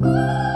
Oh.